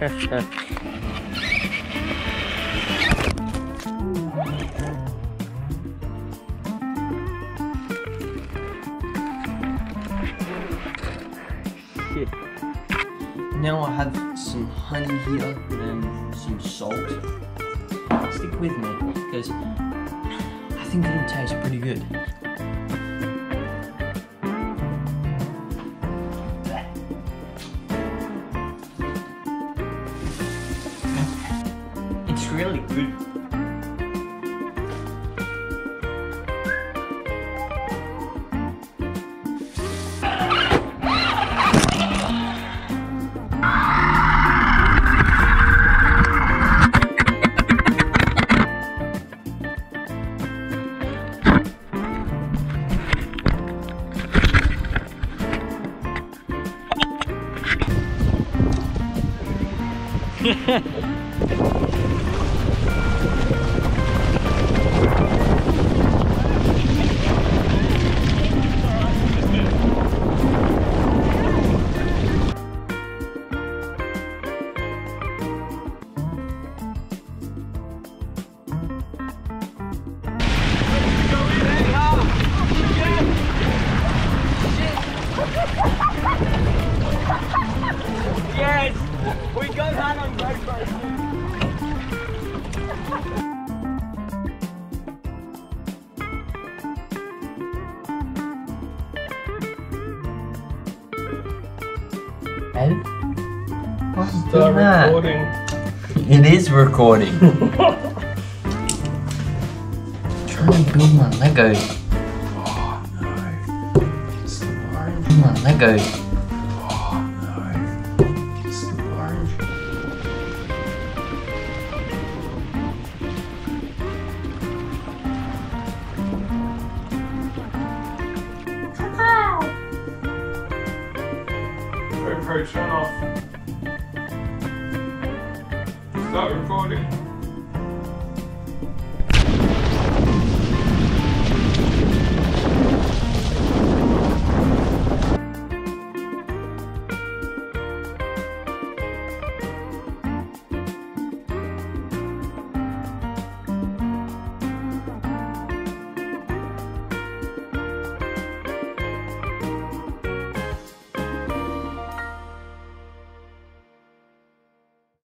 Now I have some honey here and some salt. Stick with me because I think it'll taste pretty good. Really good. Yes! We got that on GoPro. Ed? Why are you Start recording. It is recording. trying to build my Lego. Oh no. It's the. My Lego. Turn off. Start recording.